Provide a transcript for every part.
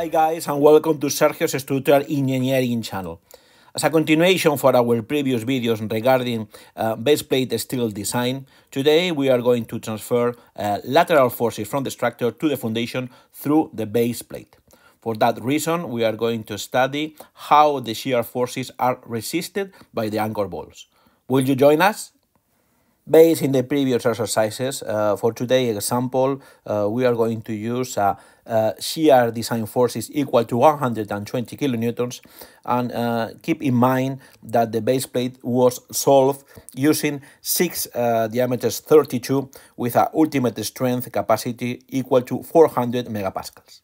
Hi guys and welcome to Sergio's Structural Engineering channel. As a continuation for our previous videos regarding uh, base plate steel design, today we are going to transfer uh, lateral forces from the structure to the foundation through the base plate. For that reason, we are going to study how the shear forces are resisted by the anchor bolts. Will you join us? Based in the previous exercises, uh, for today's example, uh, we are going to use a, a shear design forces equal to 120 kilonewtons and uh, keep in mind that the base plate was solved using 6 uh, diameters 32 with an ultimate strength capacity equal to 400 megapascals.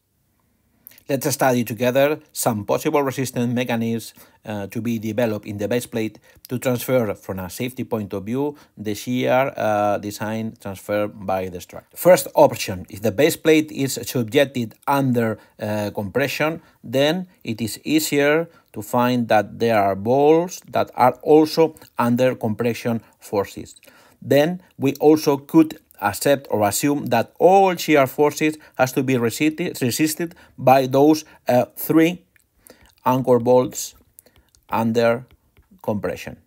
Let's study together some possible resistance mechanisms uh, to be developed in the base plate to transfer from a safety point of view the shear uh, design transferred by the structure. First option, if the base plate is subjected under uh, compression, then it is easier to find that there are bolts that are also under compression forces. Then we also could accept or assume that all shear forces has to be resisted, resisted by those uh, three anchor bolts under compression.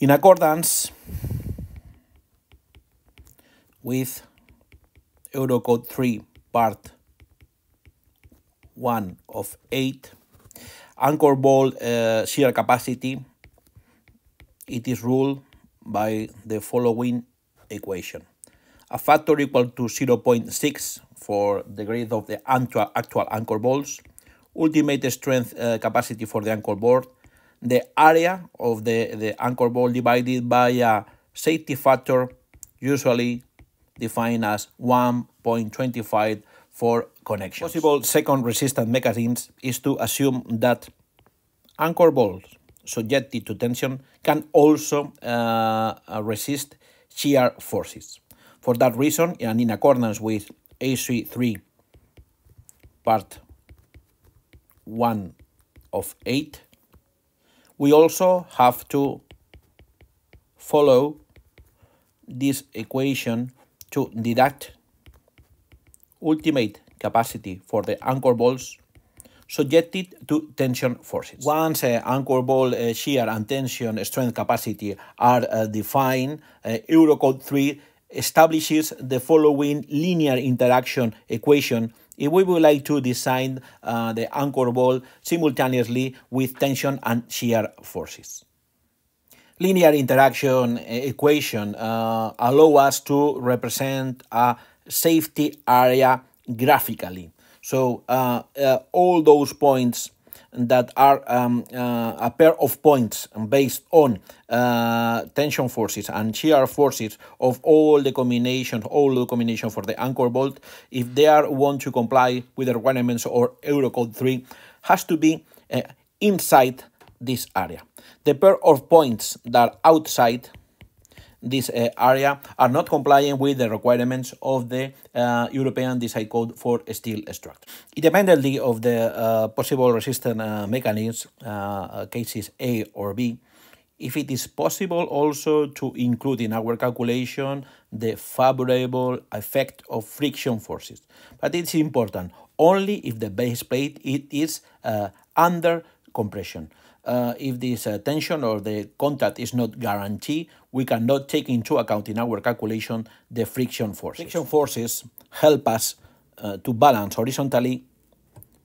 In accordance with Eurocode 3 part 1 of 8, anchor bolt uh, shear capacity it is ruled by the following equation. A factor equal to 0.6 for the grade of the actual, anchor bolts, ultimate strength uh, capacity for the anchor bolt, the area of the, the anchor bolt divided by a safety factor, usually defined as 1.25 for connection. Possible second resistance mechanisms is to assume that anchor bolts subjected to tension can also uh, uh, resist shear forces. For that reason, and in accordance with EC 3 part 1 of 8, we also have to follow this equation to deduct ultimate capacity for the anchor bolts subjected to tension forces. Once uh, anchor bolt uh, shear and tension strength capacity are uh, defined, Eurocode 3 establishes the following linear interaction equation if we would like to design uh, the anchor bolt simultaneously with tension and shear forces. Linear interaction equation uh, allow us to represent a safety area graphically. So uh, uh, all those points that are um, uh, a pair of points based on uh, tension forces and shear forces of all the combinations, all the combination for the anchor bolt, if they are want to comply with the requirements or Eurocode 3, has to be uh, inside this area. The pair of points that are outside this uh, area are not complying with the requirements of the uh, European Design Code for steel structure. Independently of the uh, possible resistance uh, mechanisms, uh, uh, cases A or B, if it is possible also to include in our calculation the favorable effect of friction forces. But it's important only if the base plate it is under compression uh, if this uh, tension or the contact is not guaranteed, we cannot take into account in our calculation the friction forces. Friction forces help us uh, to balance horizontally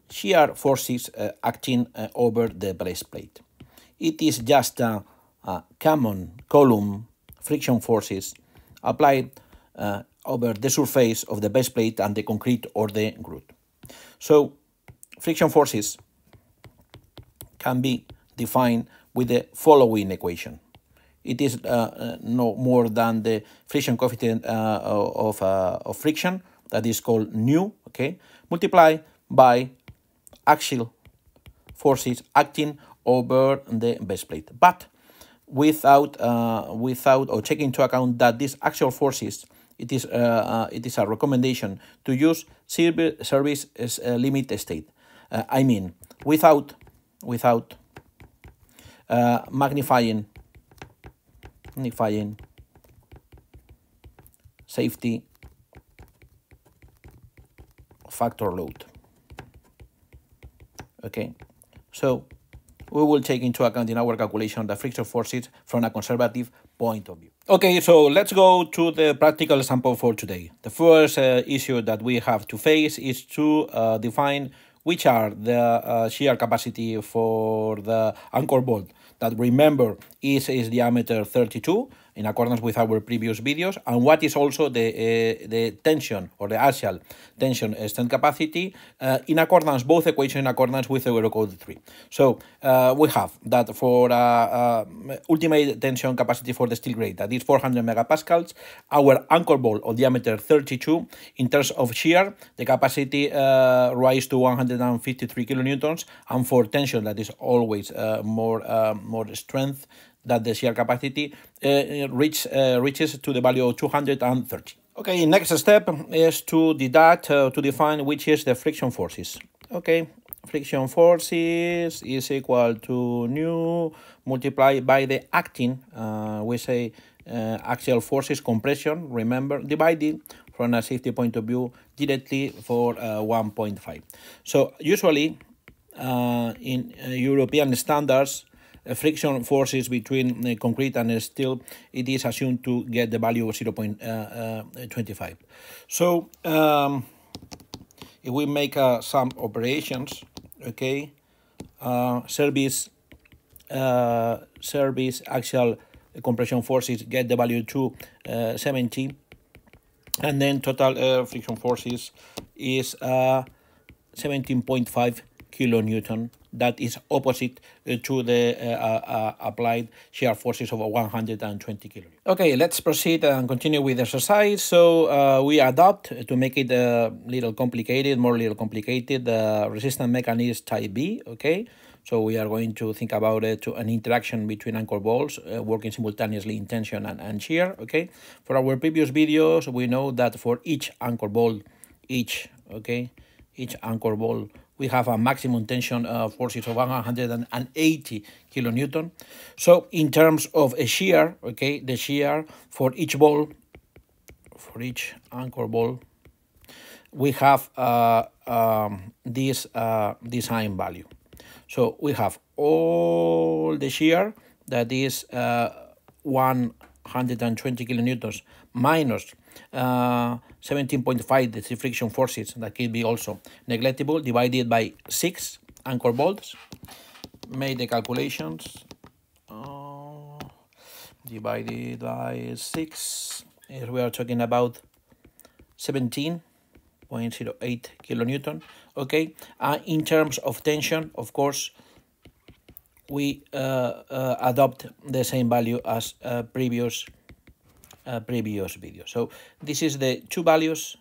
shear forces uh, acting uh, over the base plate. It is just a, a common column friction forces applied uh, over the surface of the base plate and the concrete or the grout. So friction forces can be defined with the following equation. It is uh, uh, no more than the friction coefficient uh, of, of friction, that is called nu, okay, multiplied by axial forces acting over the base plate. But without uh, without or taking into account that these axial forces it is uh, uh, it is a recommendation to use service, service uh, limit state. I mean without without uh, magnifying. Magnifying. Safety. Factor load. Okay. So we will take into account in our calculation the friction forces from a conservative point of view. Okay, so let's go to the practical example for today. The first uh, issue that we have to face is to uh, define which are the uh, shear capacity for the anchor bolt that remember is its diameter 32 in accordance with our previous videos, and what is also the, uh, the tension or the axial tension strength capacity uh, in accordance, both equations in accordance with the Eurocode 3. So uh, we have that for ultimate tension capacity for the steel grade, that is 400 megapascals, our anchor bolt of diameter 32, in terms of shear, the capacity uh, rise to 153 kilonewtons, and for tension, that is always more, more strength, that the shear capacity uh, reach, uh, reaches to the value of 230. Okay, next step is to deduct, uh, to define which is the friction forces. Okay, friction forces is equal to nu multiplied by the acting, uh, we say uh, axial forces compression, remember, divided from a safety point of view directly for uh, 1.5. So usually in European standards, friction forces between uh, concrete and steel, it is assumed to get the value of 0 0.25. Uh, uh, so um, if we make some operations, okay, service service axial compression forces get the value to 70 and then total uh, friction forces is uh, 17.5 kilonewton that is opposite uh, to the uh, uh, applied shear forces of 120 kilonewton. Okay, let's proceed and continue with the exercise. So we adopt to make it a little complicated, more little complicated, the resistance mechanism type B, okay? So we are going to think about it to an interaction between anchor bolts uh, working simultaneously in tension and, and shear, okay? For our previous videos, we know that for each anchor bolt, each, okay, each anchor bolt we have a maximum tension uh, forces of 180 kilonewton. So in terms of a shear, okay, the shear for each bolt, for each anchor bolt, we have uh, um, this uh, design value. So we have all the shear that is uh, 120 kilonewtons minus uh, 17.5 the friction forces that can be also neglectable divided by 6 anchor bolts. Made the calculations. Uh, divided by 6 here we are talking about 17.08 kilonewton. Okay uh, in terms of tension of course we uh, uh, adopt the same value as uh, previous uh, previous video. So this is the two values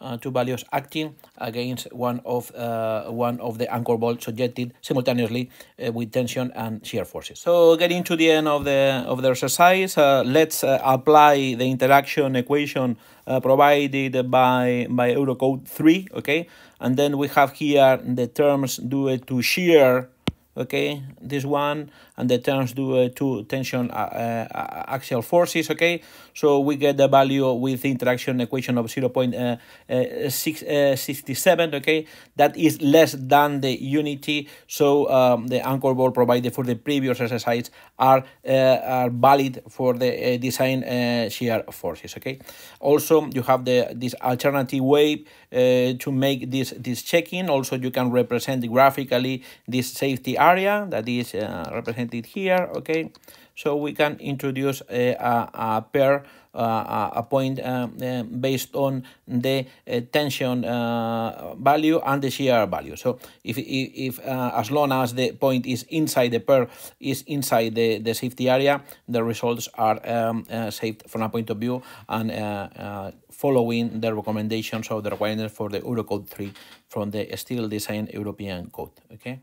uh, two values acting against one of uh, one of the anchor bolts subjected simultaneously uh, with tension and shear forces. So getting to the end of the of the exercise, uh, let's uh, apply the interaction equation uh, provided by by Eurocode 3, okay? And then we have here the terms due to shear okay this one and the terms do uh, two tension uh, uh, axial forces okay? So we get the value with the interaction equation of 0 0.67 okay? That is less than the unity so um, the anchor bolt provided for the previous exercise are are valid for the design shear forces okay? Also you have the this alternative way to make this this checking. Also you can represent graphically this safety area that is uh, represented here okay? So we can introduce a, a, a pair uh, a point uh, uh, based on the uh, tension uh, value and the shear value. So if, if, uh, as long as the point is inside the pair is inside the, the safety area the results are um, saved from a point of view and following the recommendations of the requirements for the Eurocode 3 from the Steel Design European Code okay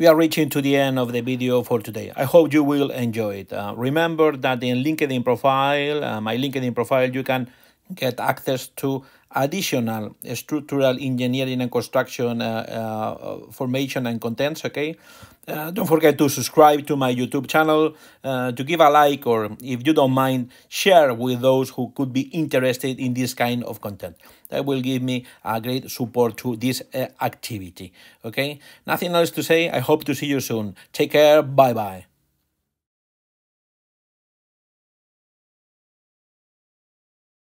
we are reaching to the end of the video for today. I hope you will enjoy it. Uh, remember that in LinkedIn profile, uh, my LinkedIn profile, you can get access to additional structural engineering and construction uh, uh, formation and contents okay? Uh, don't forget to subscribe to my youtube channel uh, to give a like or if you don't mind share with those who could be interested in this kind of content. That will give me a great support to this uh, activity okay? Nothing else to say. I hope to see you soon. Take care. Bye bye